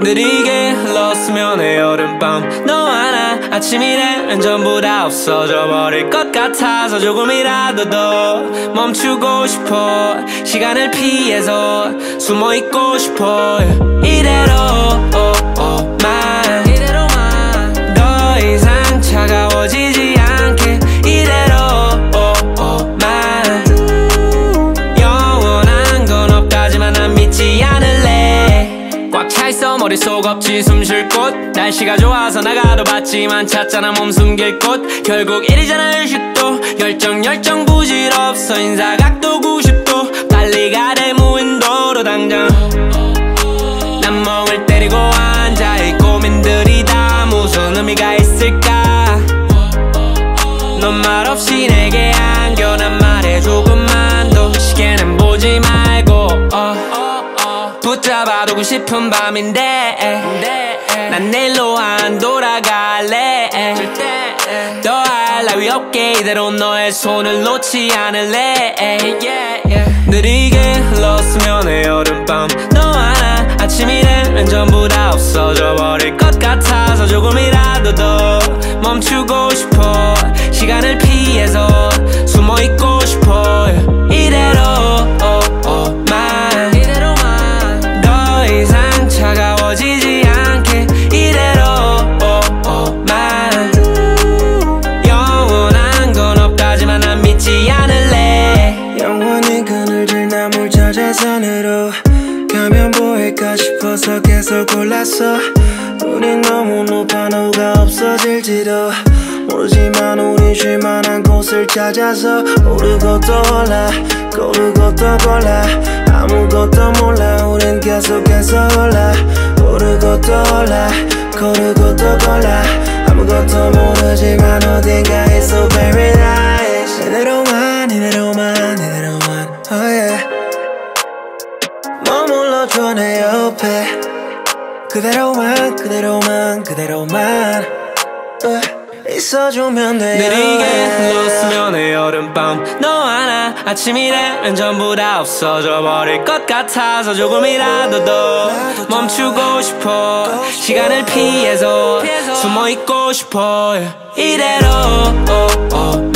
느리게 흘렀으면 해 여름밤. 너와 나 아침이래면 전부 다 없어져 버릴 것 같아서 조금이라도 더 멈추고 싶어. 시간을 피해서 숨어 있고 싶어. 이대로 머릿속 없지 숨 쉴 곳. 날씨가 좋아서 나가도 봤지만 찾잖아 몸 숨길 곳. 결국 이리잖아 의식도. 열정 열정 부질없어. 인사각도 90도. 빨리 가래 무인도로 당장. 난 멍을 때리고 앉아 이 고민들이 다 무슨 의미가 있을까? 넌 말없이 내게 안겨 난 말해 조금만 더 시계는 보지 어. 붙잡아두고 싶은 밤인데 난 내일로 안 돌아갈래. 더할 나위 없게 이대로 너의 손을 놓지 않을래. 느리게 흘렀으면 해 여름밤. 너와 나 아침이 되면 전부 다 없어져 버릴 것 같아서 조금이라도 더 멈추고 싶어 그늘질 나물 찾아 산으로 가면 보일까 싶어서 계속 골랐어. 우린 너무 높아 너가 없어질지도 모르지만 우린 쉴만한 곳을 찾아서 오르고도 올라 고르고도 골라 아무것도 몰라 우린 계속해서 올라 오르고도 올라 고르고도 골라 아무것도 모르지만 어딘가 머물러줘 내 옆에. 그대로만 그대로만 그대로만. 있어주면 돼 느리게. 흘렀으면 해 여름밤 너와 나 아침이 되면 전부 다 없어져 버릴 것 같아서 조금이라도 더 멈추고 싶어. 시간을 피해서 숨어 있고 싶어. 이대로 oh, oh,